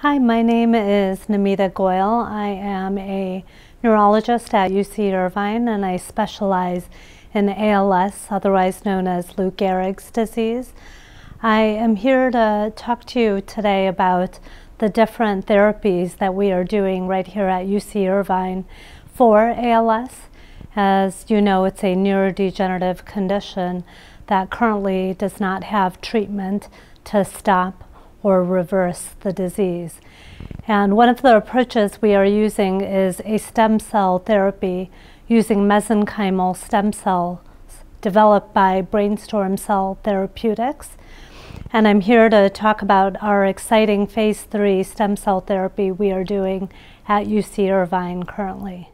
Hi, my name is Namita Goyal. I am a neurologist at UC Irvine and I specialize in ALS, otherwise known as Lou Gehrig's disease. I am here to talk to you today about the different therapies that we are doing right here at UC Irvine for ALS. As you know, it's a neurodegenerative condition that currently does not have treatment to stop or reverse the disease. And one of the approaches we are using is a stem cell therapy using mesenchymal stem cells developed by Brainstorm Cell Therapeutics. And I'm here to talk about our exciting phase three stem cell therapy we are doing at UC Irvine currently.